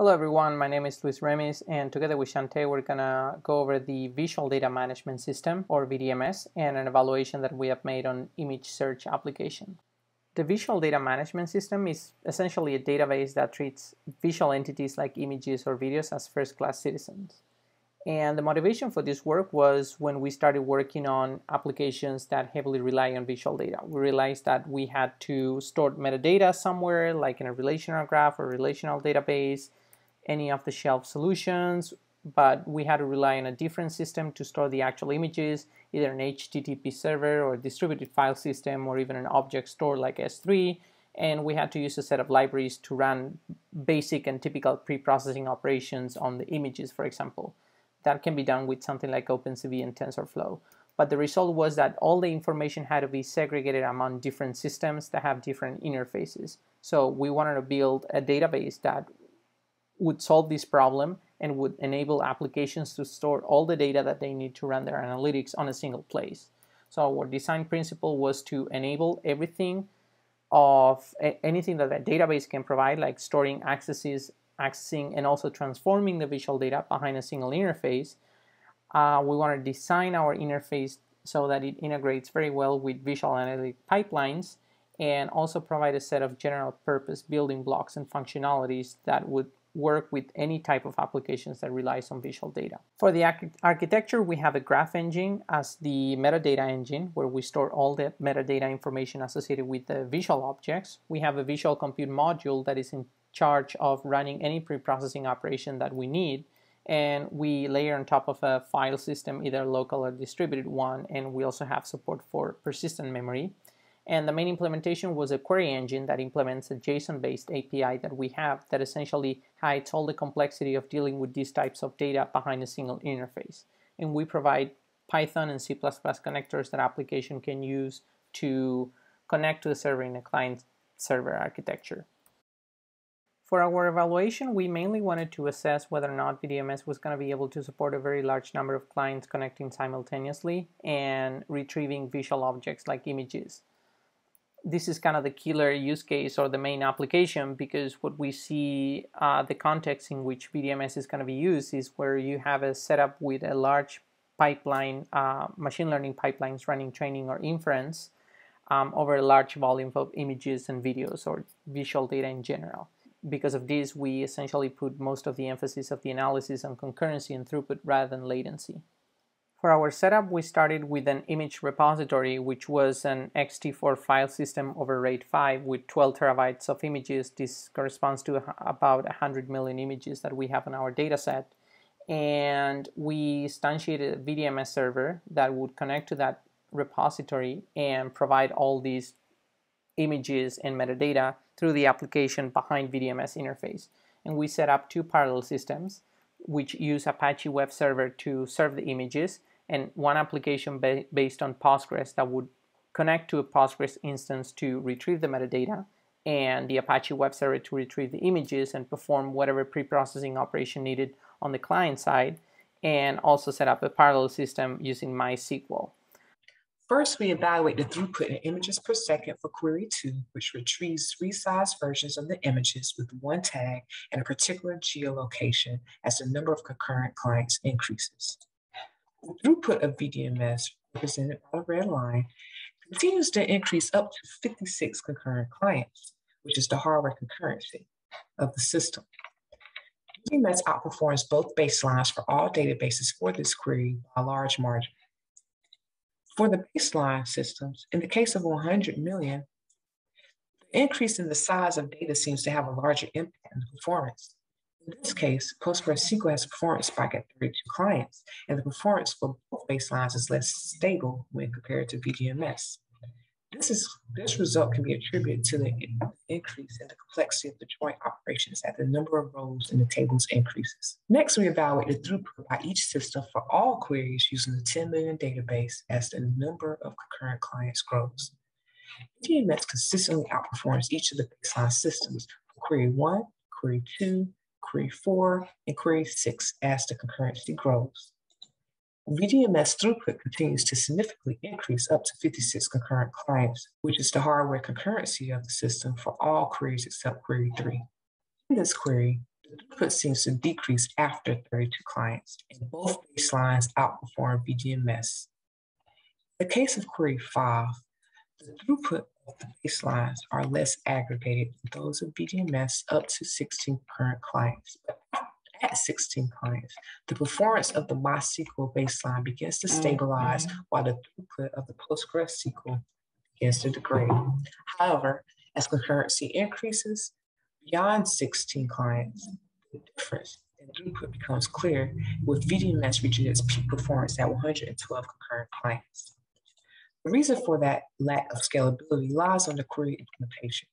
Hello everyone, my name is Luis Remis and together with Chaunte we're gonna go over the Visual Data Management System or VDMS and an evaluation that we have made on image search application. The Visual Data Management System is essentially a database that treats visual entities like images or videos as first-class citizens. And the motivation for this work was when we started working on applications that heavily rely on visual data. We realized that we had to store metadata somewhere, like in a relational graph or relational database, any of the shelf solutions, but we had to rely on a different system to store the actual images, either an HTTP server or distributed file system or even an object store like S3. And we had to use a set of libraries to run basic and typical pre-processing operations on the images, for example. That can be done with something like OpenCV and TensorFlow. But the result was that all the information had to be segregated among different systems that have different interfaces. So we wanted to build a database that would solve this problem and would enable applications to store all the data that they need to run their analytics on a single place. So our design principle was to enable everything of anything that a database can provide, like storing accesses, accessing, and also transforming the visual data behind a single interface. Uh, we want to design our interface so that it integrates very well with visual analytic pipelines and also provide a set of general purpose building blocks and functionalities that would work with any type of applications that relies on visual data. For the arch architecture, we have a graph engine as the metadata engine where we store all the metadata information associated with the visual objects. We have a visual compute module that is in charge of running any pre-processing operation that we need and we layer on top of a file system, either local or distributed one, and we also have support for persistent memory. And the main implementation was a query engine that implements a JSON-based API that we have that essentially hides all the complexity of dealing with these types of data behind a single interface. And we provide Python and C++ connectors that application can use to connect to the server in a client-server architecture. For our evaluation, we mainly wanted to assess whether or not VDMS was going to be able to support a very large number of clients connecting simultaneously and retrieving visual objects like images this is kind of the killer use case or the main application because what we see uh, the context in which VDMS is going to be used is where you have a setup with a large pipeline, uh, machine learning pipelines running training or inference um, over a large volume of images and videos or visual data in general. Because of this, we essentially put most of the emphasis of the analysis on concurrency and throughput rather than latency. For our setup, we started with an image repository, which was an ext4 file system over RAID 5 with 12 terabytes of images. This corresponds to about 100 million images that we have on our dataset. And we instantiated a VDMS server that would connect to that repository and provide all these images and metadata through the application behind VDMS interface. And we set up two parallel systems which use Apache Web Server to serve the images and one application ba based on Postgres that would connect to a Postgres instance to retrieve the metadata and the Apache Web Server to retrieve the images and perform whatever pre-processing operation needed on the client side and also set up a parallel system using MySQL. First, we evaluate the throughput in images per second for query 2, which retrieves resized versions of the images with one tag and a particular geolocation as the number of concurrent clients increases. The throughput of VDMS, represented by the red line, continues to increase up to 56 concurrent clients, which is the hardware concurrency of the system. VDMS outperforms both baselines for all databases for this query by a large margin. For the baseline systems, in the case of 100 million, the increase in the size of data seems to have a larger impact on performance. In this case, PostgreSQL has performance spike at 32 clients, and the performance for both baselines is less stable when compared to VDMS. This, is, this result can be attributed to the increase in the complexity of the joint operations as the number of rows in the tables increases. Next, we evaluate the throughput by each system for all queries using the 10 million database as the number of concurrent clients grows. VDMS consistently outperforms each of the baseline systems for query 1, query 2, query 4, and query 6 as the concurrency grows. VDMS throughput continues to significantly increase up to 56 concurrent clients, which is the hardware concurrency of the system for all queries except query 3. In this query, the throughput seems to decrease after 32 clients, and both baselines outperform VDMS. In the case of query 5, the throughput baselines are less aggregated than those of VDMS up to 16 current clients. At 16 clients, the performance of the MySQL baseline begins to mm-hmm. stabilize while the throughput of the PostgreSQL begins to degrade. However, as concurrency increases beyond 16 clients, the difference in throughput becomes clear with VDMS reaching its peak performance at 112 concurrent clients. The reason for that lack of scalability lies on the query implementation.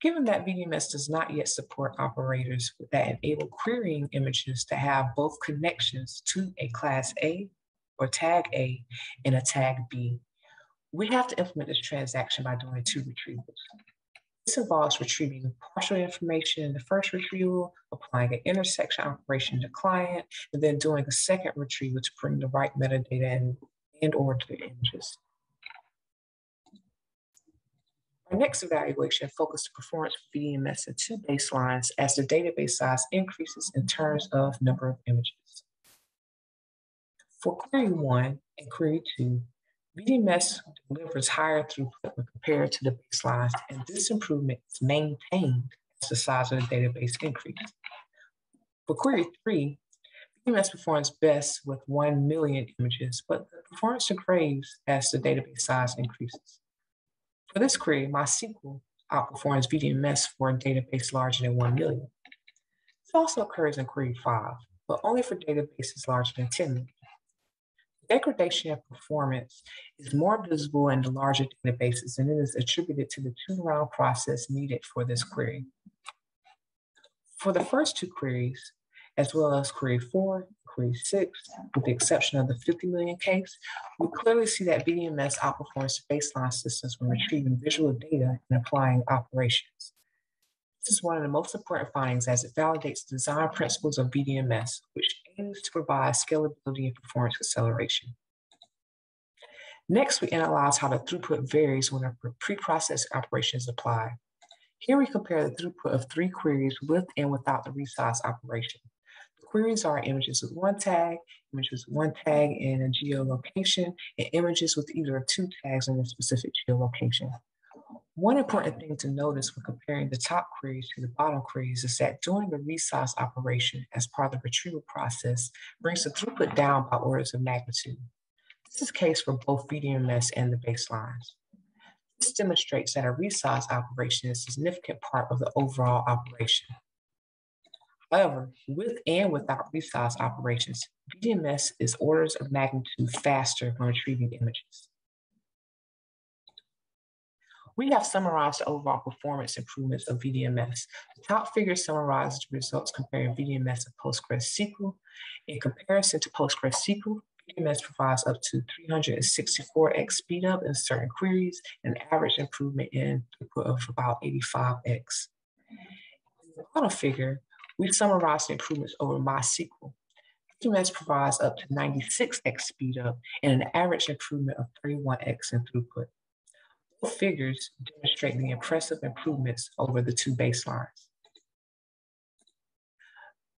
Given that VDMS does not yet support operators that enable querying images to have both connections to a class A or tag A and a tag B, we have to implement this transaction by doing two retrievals. This involves retrieving partial information in the first retrieval, applying an intersection operation to client, and then doing a second retrieval to bring the right metadata in and or to the images. Our next evaluation focused performance for VDMS in two baselines as the database size increases in terms of number of images. For query one and query two, VDMS delivers higher throughput when compared to the baselines, and this improvement is maintained as the size of the database increases. For query three, VDMS performs best with 1 million images, but the performance degrades as the database size increases. For this query, MySQL outperforms VDMS for a database larger than 1 million. This also occurs in query 5, but only for databases larger than 10 million. Degradation of performance is more visible in the larger databases, and it is attributed to the two-round process needed for this query. For the first two queries, as well as query four, query six, with the exception of the 50 million case, we clearly see that VDMS outperforms baseline systems when retrieving visual data and applying operations. This is one of the most important findings as it validates the design principles of VDMS, which aims to provide scalability and performance acceleration. Next, we analyze how the throughput varies when a pre-processing operation is applied. Here we compare the throughput of three queries with and without the resize operation queries are images with one tag, images with one tag in a geolocation, and images with either of two tags in a specific geolocation. One important thing to notice when comparing the top queries to the bottom queries is that doing the resize operation as part of the retrieval process brings the throughput down by orders of magnitude. This is the case for both VDMS and the baselines. This demonstrates that a resize operation is a significant part of the overall operation. However, with and without resize operations, VDMS is orders of magnitude faster when retrieving images. We have summarized the overall performance improvements of VDMS. The top figure summarizes the results comparing VDMS and PostgreSQL. In comparison to PostgreSQL, VDMS provides up to 364x speedup in certain queries, and average improvement in throughput of about 85x. In the bottom figure, we summarized the improvements over MySQL. VDMS provides up to 96x speedup and an average improvement of 31x in throughput. Both figures demonstrate the impressive improvements over the two baselines.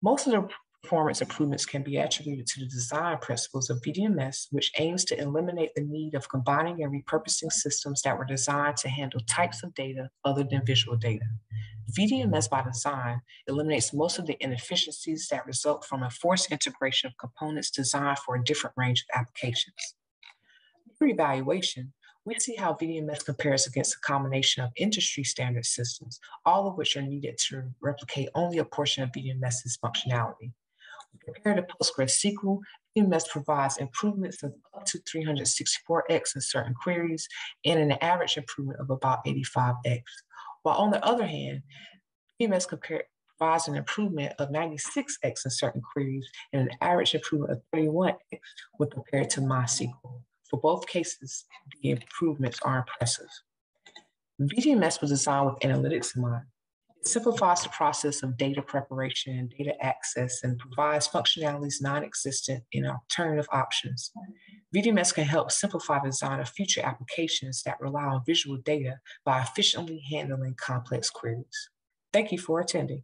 Most of the performance improvements can be attributed to the design principles of VDMS, which aims to eliminate the need of combining and repurposing systems that were designed to handle types of data other than visual data. VDMS by design eliminates most of the inefficiencies that result from a forced integration of components designed for a different range of applications. For evaluation, we see how VDMS compares against a combination of industry standard systems, all of which are needed to replicate only a portion of VDMS's functionality. Compared to PostgreSQL, VDMS provides improvements of up to 364x in certain queries and an average improvement of about 85x. While on the other hand, VDMS compare, provides an improvement of 96x in certain queries and an average improvement of 31x when compared to MySQL. For both cases, the improvements are impressive. VDMS was designed with analytics in mind simplifies the process of data preparation and data access and provides functionalities non-existent in alternative options. VDMS can help simplify the design of future applications that rely on visual data by efficiently handling complex queries. Thank you for attending.